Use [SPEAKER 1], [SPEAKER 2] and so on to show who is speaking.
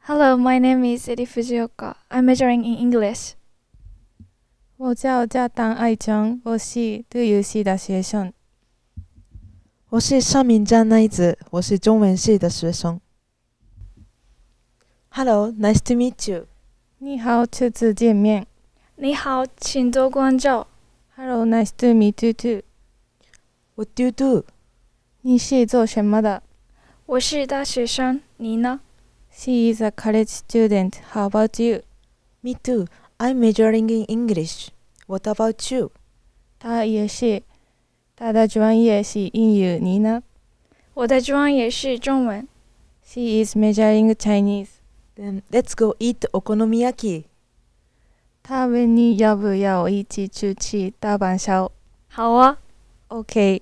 [SPEAKER 1] Hello, my name is Eri Fujioka. I'm majoring in English.
[SPEAKER 2] 我叫加当爱成，我是德语系的学生。
[SPEAKER 3] 我是上名站奈子，我是中文系的学生。Hello, nice to meet you.
[SPEAKER 2] 你好，初次见面。
[SPEAKER 1] 你好，请多关照。
[SPEAKER 2] Hello, nice to meet you too.
[SPEAKER 3] What do you do?
[SPEAKER 2] 你是做什么的
[SPEAKER 1] 我是大学生，你呢？
[SPEAKER 2] ？She is a college student. How about you?
[SPEAKER 3] Me too. I'm majoring in English. What about you?
[SPEAKER 2] 她也是，她的专业是英语。你呢
[SPEAKER 1] 我的专业是中文。
[SPEAKER 2] ？She is majoring Chinese.
[SPEAKER 3] Then let's go eat okonomiyaki.
[SPEAKER 2] 他问你要不要一起出去打板烧
[SPEAKER 1] 好啊。
[SPEAKER 2] ？OK。